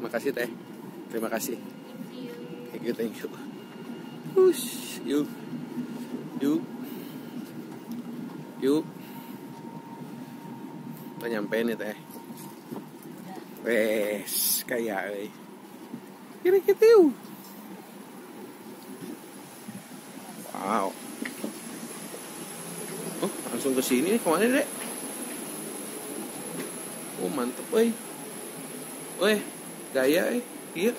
Makasih teh. Terima kasih. Thank you, thank you. Hush, yuk. Yuk. Yuk. Udah nyampe nih teh. Wes, kayak euy. Kira kitiu. Wow. Oh, langsung ke sini ke mana dek? Oh mantep, woi. Woi, gaya eh. Iya.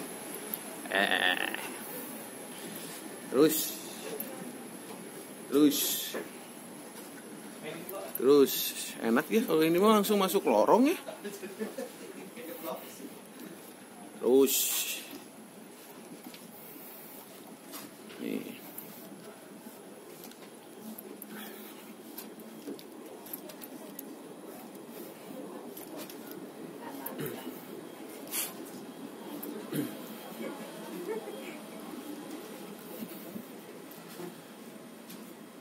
Eh. Terus. Terus. Terus enak ya kalau ini mah langsung masuk lorong ya. Terus. Nih.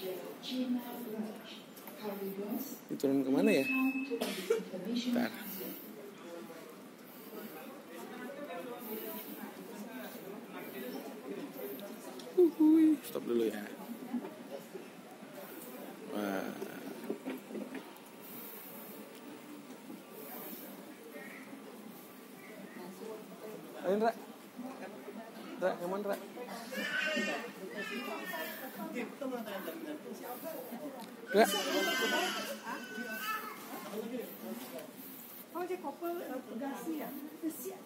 Ini turun ke mana ya? Bentar. Uhuy, stop dulu ya. Wah. Ayo, Ra. Ra, ke mana, Ra? Ra. Oh, dia koper uh, gasi ya? Besi ya?